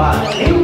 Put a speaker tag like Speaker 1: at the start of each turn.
Speaker 1: Wow.